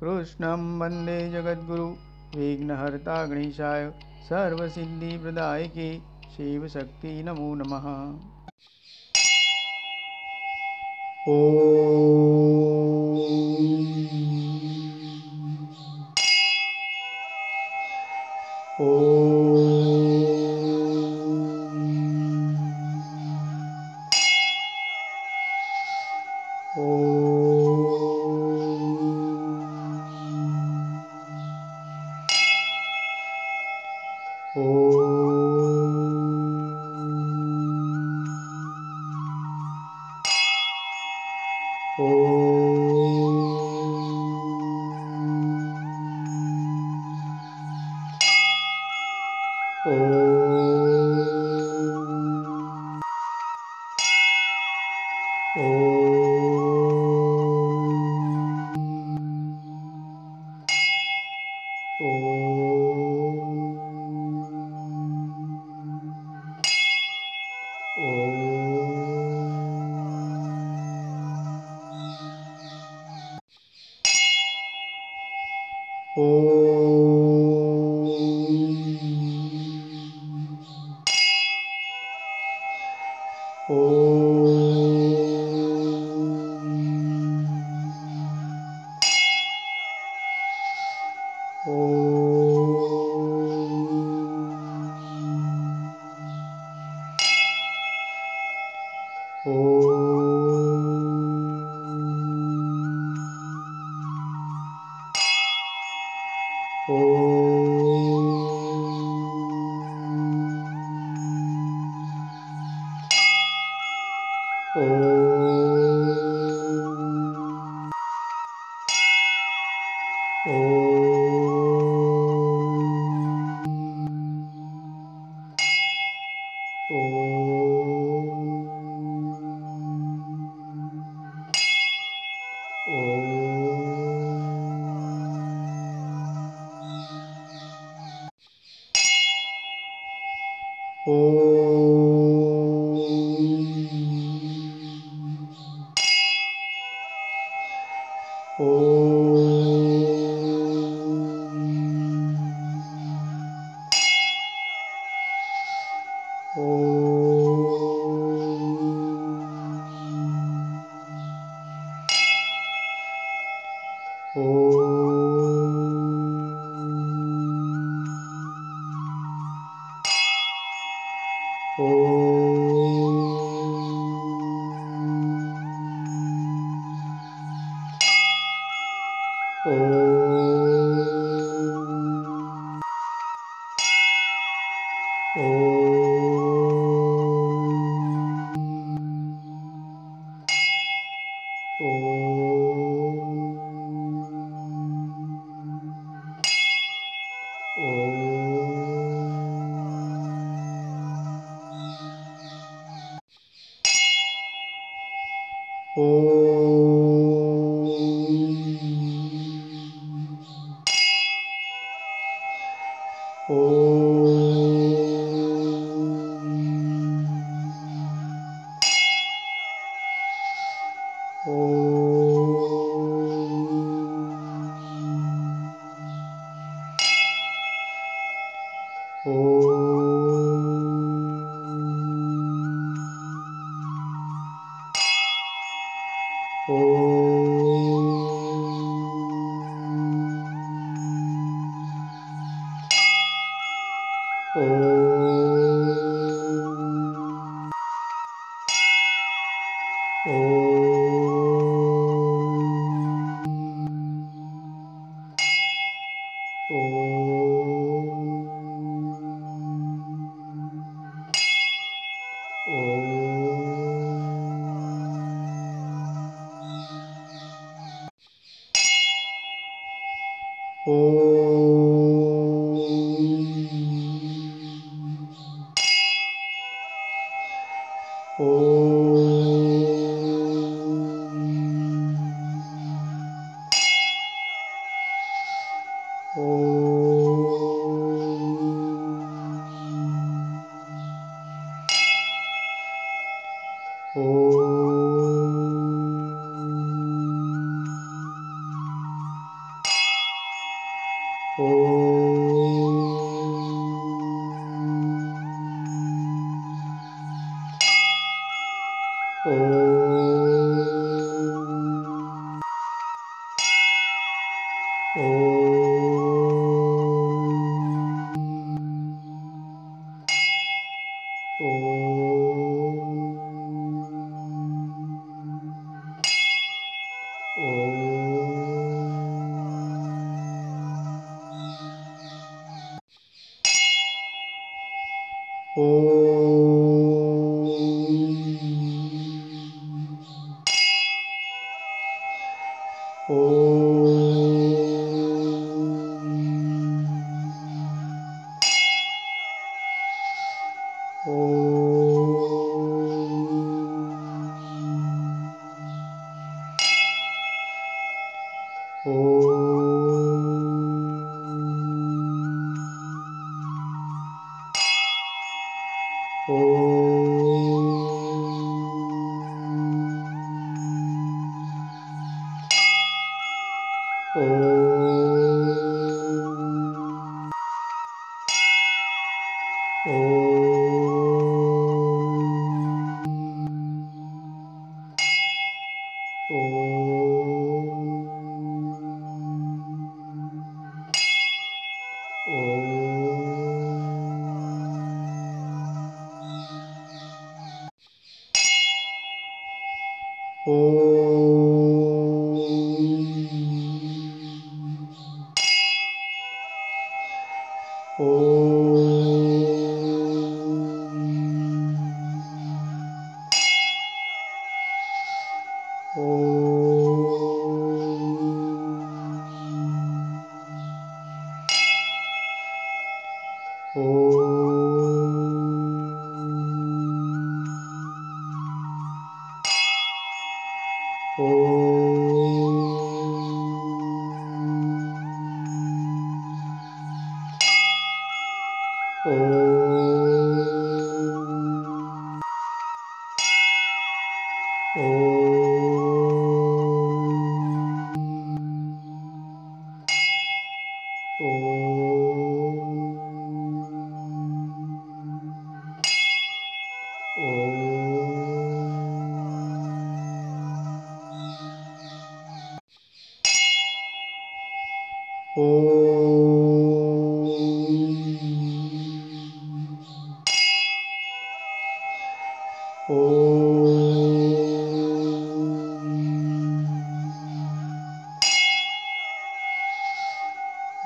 कृष्णं वंदे जगद्गुरु विघ्नहर्ता गणेशाय सर्वसिद्धिप्रदायके शिवशक्ति नमो नमः। ॐ। ॐ। Oh. oh, oh. Oh. Oh. oh, oh. Oh. Oh. ഓ Oh. Oh.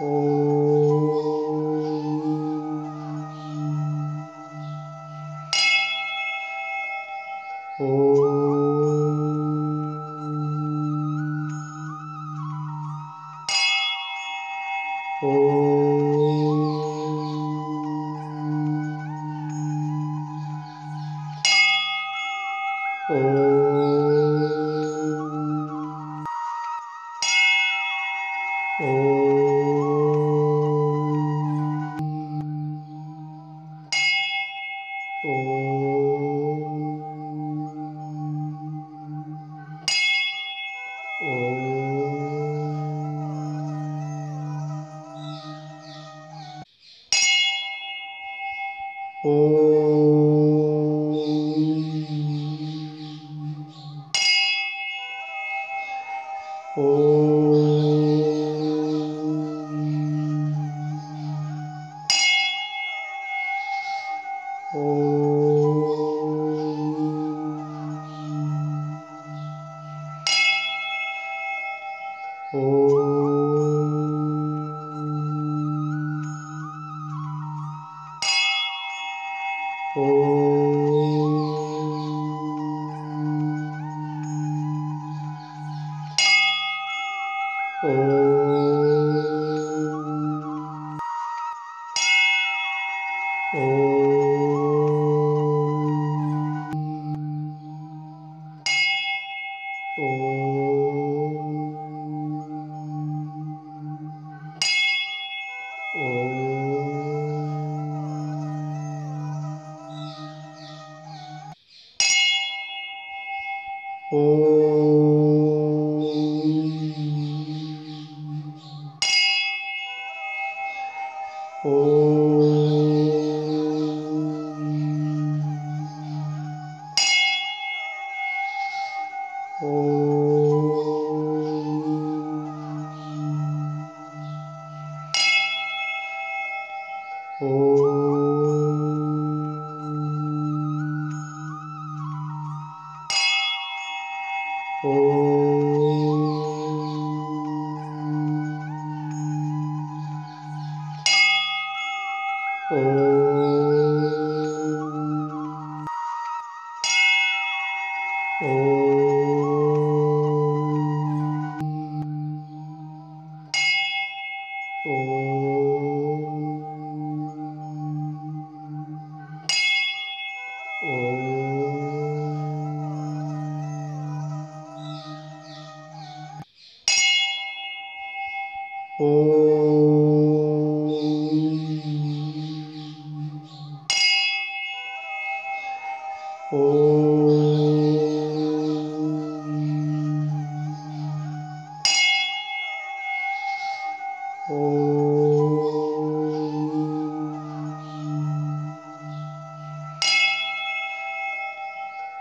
Oh. Oh. Oh. Oh.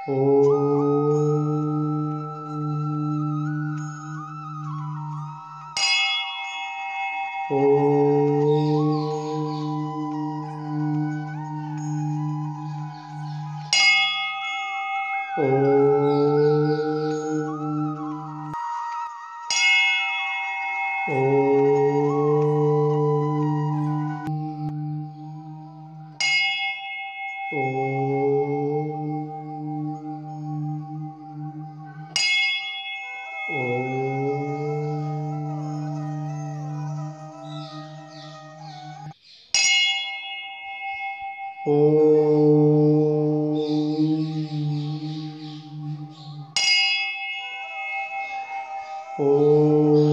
Oh. ओ